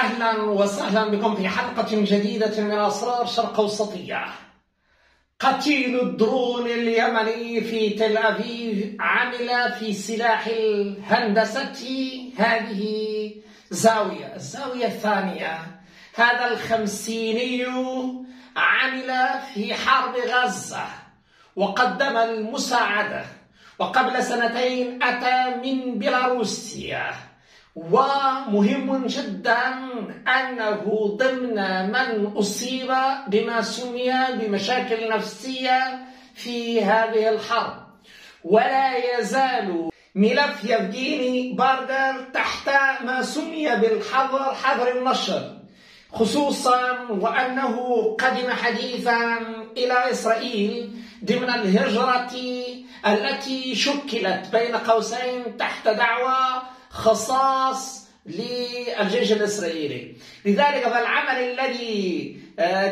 أهلا وسهلا بكم في حلقة جديدة من أسرار شرق أوسطية. قتيل الدرون اليمني في تل أبيب عمل في سلاح الهندسة هذه زاوية. الزاوية الثانية. هذا الخمسيني عمل في حرب غزة وقدم المساعدة. وقبل سنتين أتى من بيلاروسيا. ومهم جدا أنه ضمن من أصيب بما سمي بمشاكل نفسية في هذه الحرب. ولا يزال ملف يفجيني باردر تحت ما سمي بالحظر حظر النشر خصوصا وأنه قدم حديثا إلى إسرائيل ضمن الهجرة التي شكلت بين قوسين تحت دعوى خصاص للجيش الإسرائيلي. لذلك فالعمل الذي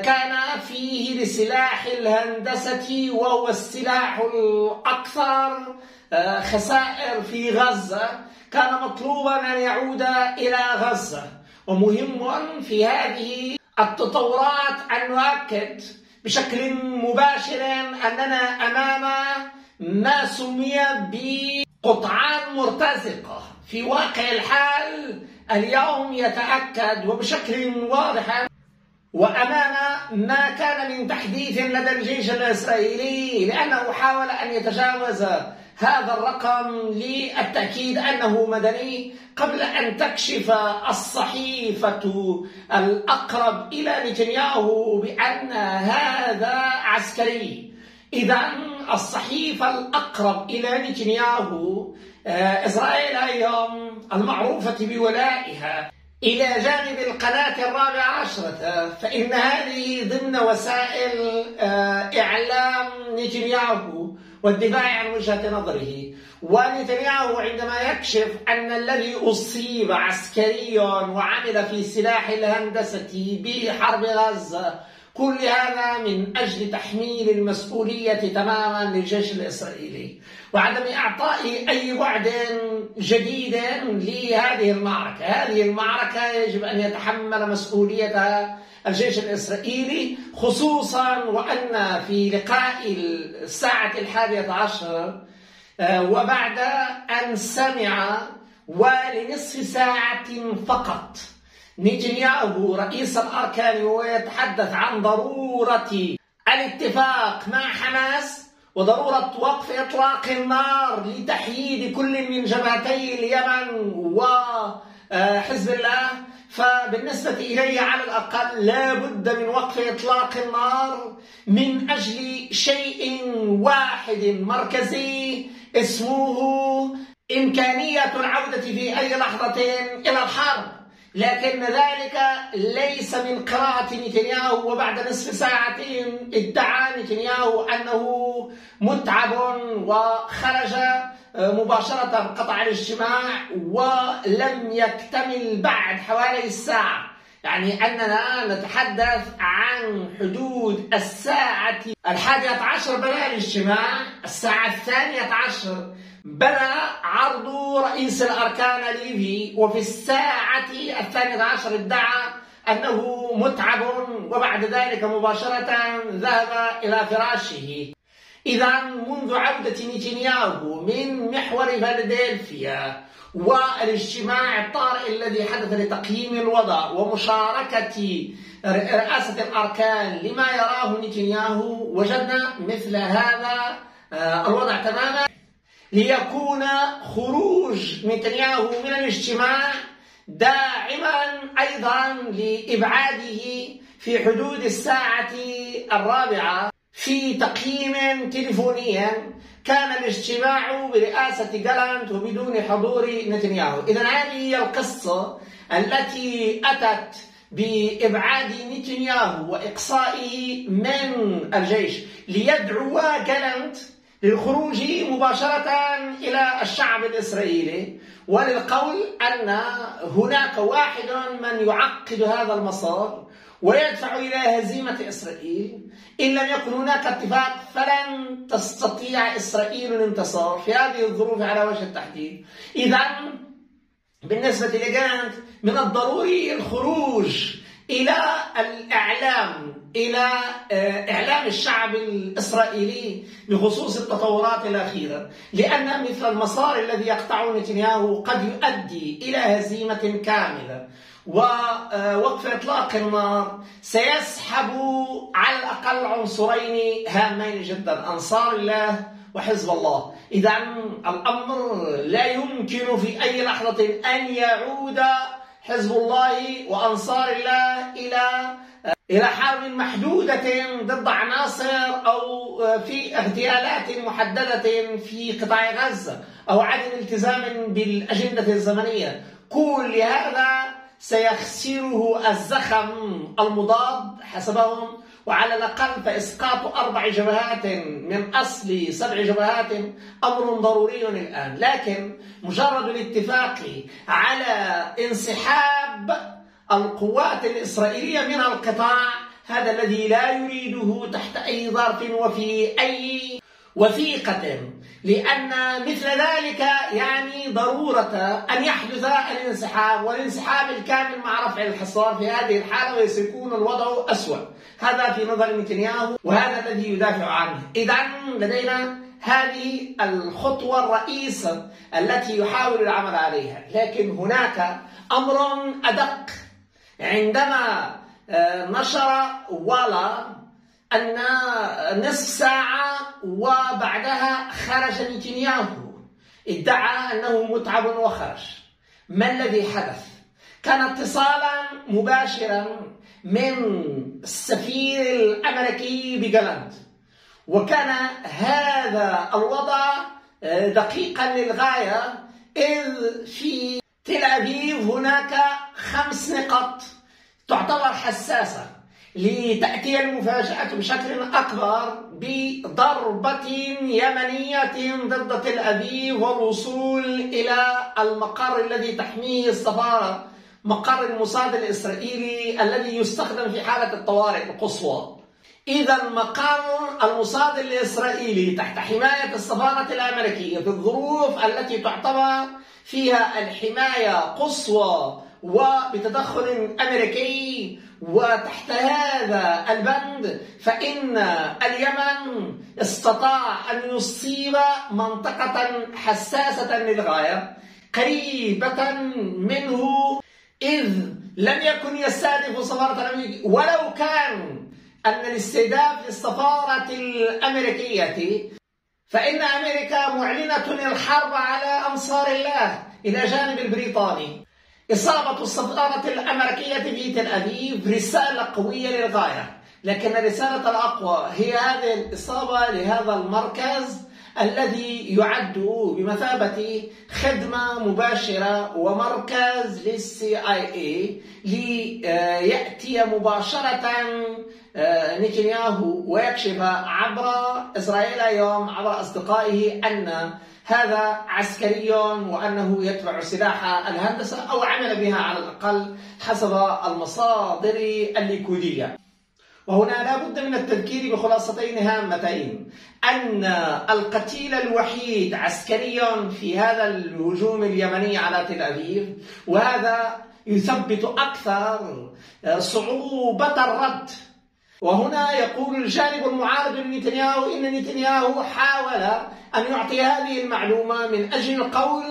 كان فيه لسلاح الهندسة وهو السلاح الأكثر خسائر في غزة كان مطلوبا أن يعود إلى غزة. ومهم في هذه التطورات أن نؤكد بشكل مباشر أننا أمام ما سمي بقطعان مرتزقة في واقع الحال اليوم يتأكد وبشكل واضح وأمام ما كان من تحديث لدى الجيش الإسرائيلي لأنه حاول أن يتجاوز هذا الرقم للتأكيد أنه مدني قبل أن تكشف الصحيفة الأقرب إلى نتنياهو بأن هذا عسكري. إذا الصحيفة الأقرب إلى نتنياهو إسرائيل اليوم المعروفة بولائها. إلى جانب القناة الرابعة عشرة فإن هذه ضمن وسائل إعلام نتنياهو والدفاع عن وجهة نظره. ونتنياهو عندما يكشف أن الذي أصيب عسكريا وعمل في سلاح الهندسة بحرب غزة كل هذا من أجل تحميل المسؤولية تماما للجيش الإسرائيلي وعدم إعطاء أي وعد جديد لهذه المعركة. هذه المعركة يجب أن يتحمل مسؤوليتها الجيش الإسرائيلي خصوصا وأن في لقاء الساعة الحادية عشر وبعد أن سمع ولنصف ساعة فقط. نتنياهو رئيس الأركان ويتحدث عن ضرورة الاتفاق مع حماس وضرورة وقف إطلاق النار لتحييد كل من جبهتي اليمن وحزب الله. فبالنسبة إلي على الأقل لا بد من وقف إطلاق النار من أجل شيء واحد مركزي اسمه إمكانية العودة في أي لحظة إلى الحرب. لكن ذلك ليس من قراءة نتنياهو وبعد نصف ساعة ادعى نتنياهو أنه متعب وخرج مباشرة قطع الاجتماع ولم يكتمل بعد حوالي الساعة. يعني أننا نتحدث عن حدود الساعة الحادية عشر بدأ الاجتماع الساعة الثانية عشر بدأ عرض رئيس الأركان ليبي وفي الساعة الثانية عشر ادعى أنه متعب وبعد ذلك مباشرة ذهب إلى فراشه. إذا منذ عودة نتنياهو من محور فيلادلفيا والاجتماع الطارئ الذي حدث لتقييم الوضع ومشاركة رئاسة الأركان لما يراه نتنياهو وجدنا مثل هذا الوضع تماما. ليكون خروج نتنياهو من الاجتماع داعما أيضا لإبعاده في حدود الساعة الرابعة. في تقييم تليفوني كان الاجتماع برئاسة جالانت وبدون حضور نتنياهو. إذا هذه هي القصة التي أتت بإبعاد نتنياهو وإقصائه من الجيش ليدعو جالانت للخروج مباشرة إلى الشعب الإسرائيلي وللقول أن هناك واحد من يعقد هذا المسار ويدفع إلى هزيمة إسرائيل. إن لم يكن هناك اتفاق فلن تستطيع إسرائيل الانتصار في هذه الظروف على وجه التحديد. إذا بالنسبة لجانت من الضروري الخروج إلى الإعلام إلى آه، إعلام الشعب الإسرائيلي بخصوص التطورات الأخيرة. لأن مثل المسار الذي يقطعه نتنياهو قد يؤدي إلى هزيمة كاملة. ووقف إطلاق النار سيسحب على الأقل عنصرين هامين جدا أنصار الله وحزب الله. إذا الأمر لا يمكن في أي لحظة أن يعود حزب الله وأنصار الله إلى إلى حرب محدودة ضد عناصر أو في اغتيالات محددة في قطاع غزة أو عدم التزام بالأجندة الزمنية. كل هذا سيخسره الزخم المضاد حسبهم وعلى الأقل فإسقاط أربع جبهات من أصل سبع جبهات أمر ضروري الآن. لكن مجرد الاتفاق على انسحاب القوات الإسرائيلية من القطاع هذا الذي لا يريده تحت أي ظرف وفي أي وثيقة لأن مثل ذلك يعني ضرورة أن يحدث الانسحاب والانسحاب الكامل مع رفع الحصار في هذه الحالة وسيكون الوضع أسوأ. هذا في نظر نتنياهو وهذا الذي يدافع عنه. إذا لدينا هذه الخطوة الرئيسة التي يحاول العمل عليها. لكن هناك أمر أدق. عندما آه، نشر ولا أن نصف ساعة وبعدها خرج نتنياهو. ادعى أنه متعب وخرج. ما الذي حدث؟ كان اتصالا مباشرا من السفير الأمريكي بجلاند وكان هذا الوضع آه، دقيقا للغاية إذ في تل أبيب هناك خمس نقط تعتبر حساسة. لتأتي المفاجأة بشكل أكبر بضربة يمنية ضد تل أبيب والوصول إلى المقر الذي تحميه السفارة مقر الموساد الإسرائيلي الذي يستخدم في حالة الطوارئ القصوى. إذا مقر الموساد الإسرائيلي تحت حماية السفارة الأمريكية في الظروف التي تعتبر فيها الحماية قصوى وبتدخل أمريكي وتحت هذا البند فإن اليمن استطاع أن يصيب منطقة حساسة للغاية قريبة منه إذ لم يكن يستهدف سفارة الأمريكية ولو كان أن الاستهداف للسفارة الأمريكية فإن أمريكا معلنة الحرب على أنصار الله إلى جانب البريطاني. إصابة السفارة الأمريكية في تل أبيب رسالة قوية للغاية لكن الرسالة الأقوى هي هذه الإصابة لهذا المركز الذي يعد بمثابة خدمة مباشرة ومركز للسي آي إي ليأتي مباشرة آه، نتنياهو ويكشف عبر إسرائيل اليوم عبر أصدقائه أن هذا عسكري وأنه يتبع سلاح الهندسة أو عمل بها على الأقل حسب المصادر الليكودية. وهنا لا بد من التذكير بخلاصتين هامتين. أن القتيل الوحيد عسكريا في هذا الهجوم اليمني على تل أبيب وهذا يثبت أكثر صعوبة الرد وهنا يقول الجانب المعارض لنتنياهو إن نتنياهو حاول أن يعطي هذه المعلومة من أجل القول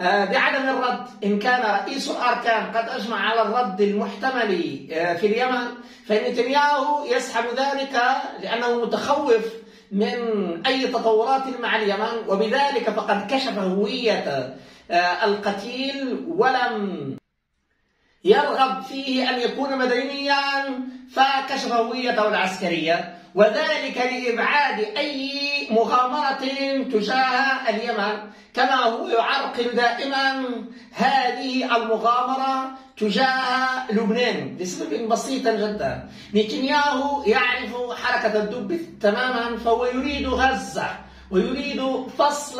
آه، بعدم الرد. إن كان رئيس الأركان قد أجمع على الرد المحتمل آه، في اليمن فنتنياهو يسحب ذلك لأنه متخوف من أي تطورات مع اليمن وبذلك فقد كشف هوية آه، القتيل ولم يرغب فيه أن يكون مدنيا فكشف هويته العسكرية. وذلك لإبعاد أي مغامرة تجاه اليمن. كما هو يعرقل دائما هذه المغامرة تجاه لبنان. لسبب بسيط جدا. نتنياهو يعرف حركة الدب تماما فهو يريد غزة. ويريد فصل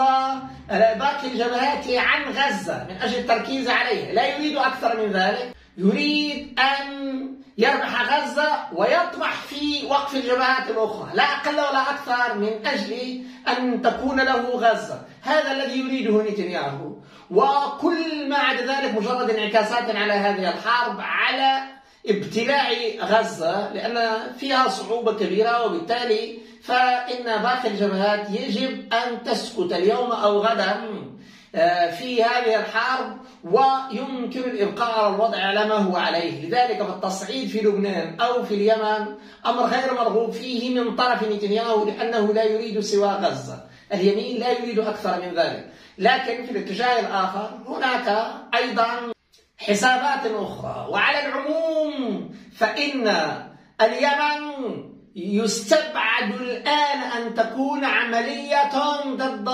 باقي الجبهات عن غزة من أجل التركيز عليها لا يريد أكثر من ذلك. يريد أن يربح غزة ويطمح في وقف الجبهات الأخرى. لا أقل ولا أكثر من أجل أن تكون له غزة. هذا الذي يريده نتنياهو. وكل ما عدا ذلك مجرد انعكاسات على هذه الحرب على ابتلاع غزة لأن فيها صعوبة كبيرة وبالتالي فإن باقي الجبهات يجب أن تسكت اليوم أو غدا آه، في هذه الحرب ويمكن الإبقاء على الوضع على ما هو عليه. لذلك فالتصعيد في لبنان أو في اليمن أمر غير مرغوب. فيه من طرف نتنياهو لأنه لا يريد سوى غزة. اليمين لا يريد أكثر من ذلك. لكن في الاتجاه الآخر هناك أيضا حسابات أخرى. وعلى العموم فإن اليمن يستبعد الآن أن تكون عملية ضد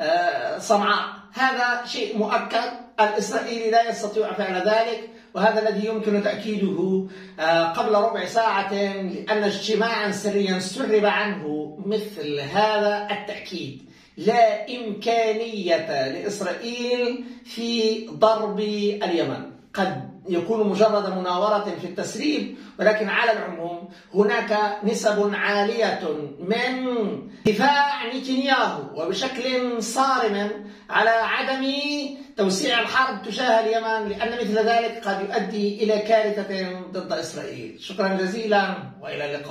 آه، صنعاء. هذا شيء مؤكد. الإسرائيلي لا يستطيع فعل ذلك وهذا الذي يمكن تأكيده آه، قبل ربع ساعة لأن اجتماعا سريا سرب عنه مثل هذا التأكيد. لا إمكانية لإسرائيل في ضرب اليمن. قد يكون مجرد مناورة في التسريب ولكن على العموم هناك نسب عالية من دفاع نتنياهو وبشكل صارم على عدم توسيع الحرب تجاه اليمن لأن مثل ذلك قد يؤدي إلى كارثة ضد إسرائيل. شكرا جزيلا وإلى اللقاء.